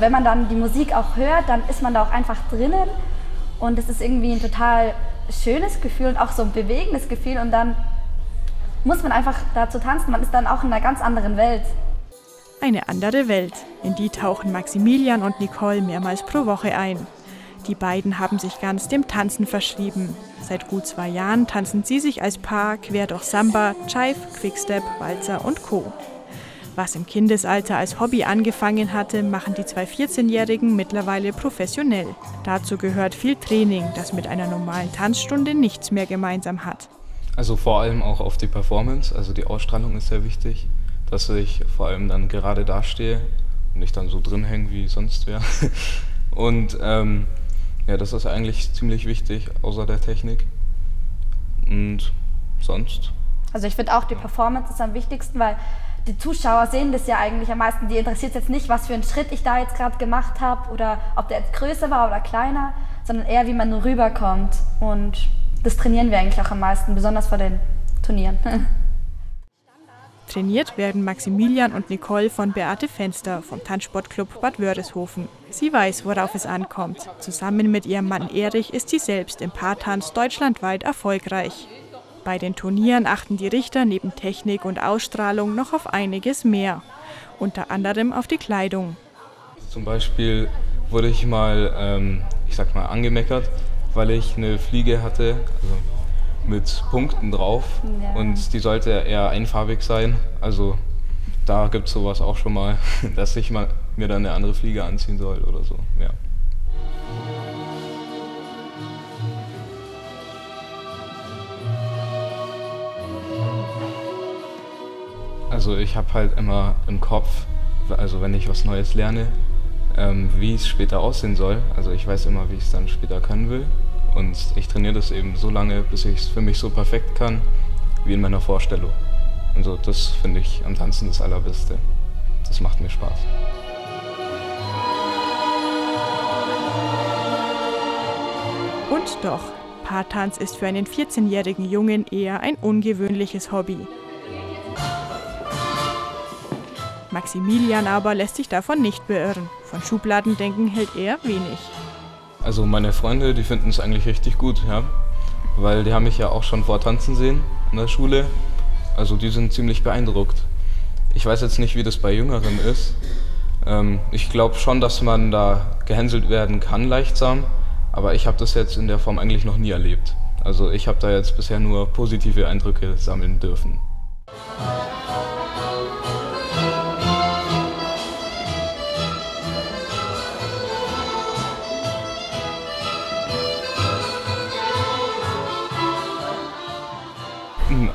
wenn man dann die Musik auch hört, dann ist man da auch einfach drinnen und es ist irgendwie ein total schönes Gefühl und auch so ein bewegendes Gefühl und dann muss man einfach dazu tanzen. Man ist dann auch in einer ganz anderen Welt. Eine andere Welt, in die tauchen Maximilian und Nicole mehrmals pro Woche ein. Die beiden haben sich ganz dem Tanzen verschrieben. Seit gut zwei Jahren tanzen sie sich als Paar quer durch Samba, Jive, Quickstep, Walzer und Co. Was im Kindesalter als Hobby angefangen hatte, machen die zwei 14-Jährigen mittlerweile professionell. Dazu gehört viel Training, das mit einer normalen Tanzstunde nichts mehr gemeinsam hat. Also vor allem auch auf die Performance, also die Ausstrahlung ist sehr wichtig, dass ich vor allem dann gerade dastehe und nicht dann so drin hänge wie sonst wäre. Und ähm, ja, das ist eigentlich ziemlich wichtig, außer der Technik. Und sonst. Also ich finde auch die Performance ist am wichtigsten, weil die Zuschauer sehen das ja eigentlich am meisten. Die interessiert jetzt nicht, was für einen Schritt ich da jetzt gerade gemacht habe oder ob der jetzt größer war oder kleiner, sondern eher, wie man nur rüberkommt. Und das trainieren wir eigentlich auch am meisten, besonders vor den Turnieren. Trainiert werden Maximilian und Nicole von Beate Fenster vom Tanzsportclub Bad Wörishofen. Sie weiß, worauf es ankommt. Zusammen mit ihrem Mann Erich ist sie selbst im Paartanz deutschlandweit erfolgreich. Bei den Turnieren achten die Richter neben Technik und Ausstrahlung noch auf einiges mehr, unter anderem auf die Kleidung. Zum Beispiel wurde ich mal, ähm, ich sag mal, angemeckert, weil ich eine Fliege hatte also mit Punkten drauf ja. und die sollte eher einfarbig sein. Also da gibt es sowas auch schon mal, dass ich mal mir dann eine andere Fliege anziehen soll oder so. Ja. Also ich habe halt immer im Kopf, also wenn ich was Neues lerne, ähm, wie es später aussehen soll. Also ich weiß immer, wie ich es dann später können will. Und ich trainiere das eben so lange, bis ich es für mich so perfekt kann, wie in meiner Vorstellung. Also das finde ich am Tanzen das Allerbeste. Das macht mir Spaß. Und doch, Paartanz ist für einen 14-jährigen Jungen eher ein ungewöhnliches Hobby. Maximilian aber lässt sich davon nicht beirren. Von Schubladendenken hält er wenig. Also meine Freunde, die finden es eigentlich richtig gut, ja. Weil die haben mich ja auch schon vortanzen sehen in der Schule. Also die sind ziemlich beeindruckt. Ich weiß jetzt nicht, wie das bei Jüngeren ist. Ähm, ich glaube schon, dass man da gehänselt werden kann, leichtsam. Aber ich habe das jetzt in der Form eigentlich noch nie erlebt. Also ich habe da jetzt bisher nur positive Eindrücke sammeln dürfen.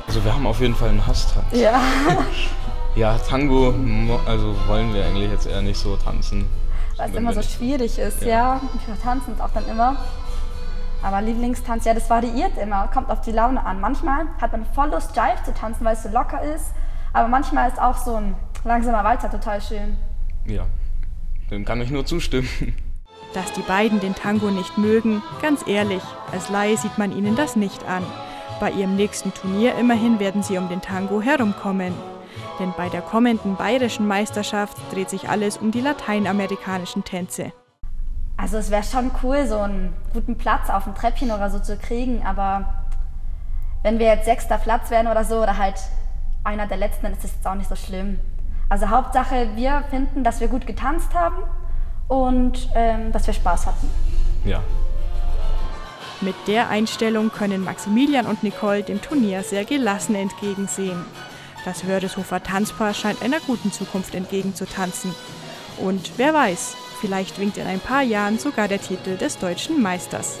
Also wir haben auf jeden Fall einen Hasstanz. Ja. ja, Tango, also wollen wir eigentlich jetzt eher nicht so tanzen. Weil es immer so schwierig ist, ja. ja. Wir tanzen es auch dann immer. Aber Lieblingstanz, ja, das variiert immer, kommt auf die Laune an. Manchmal hat man voll Lust, Jive zu tanzen, weil es so locker ist. Aber manchmal ist auch so ein langsamer Walzer total schön. Ja, dem kann ich nur zustimmen. Dass die beiden den Tango nicht mögen, ganz ehrlich, als Laie sieht man ihnen das nicht an. Bei ihrem nächsten Turnier immerhin werden sie um den Tango herumkommen. Denn bei der kommenden bayerischen Meisterschaft dreht sich alles um die lateinamerikanischen Tänze. Also es wäre schon cool, so einen guten Platz auf dem Treppchen oder so zu kriegen, aber wenn wir jetzt sechster Platz werden oder so oder halt einer der letzten, dann ist das jetzt auch nicht so schlimm. Also Hauptsache, wir finden, dass wir gut getanzt haben und ähm, dass wir Spaß hatten. Ja, mit der Einstellung können Maximilian und Nicole dem Turnier sehr gelassen entgegensehen. Das Wördeshofer Tanzpaar scheint einer guten Zukunft entgegenzutanzen. Und wer weiß, vielleicht winkt in ein paar Jahren sogar der Titel des deutschen Meisters.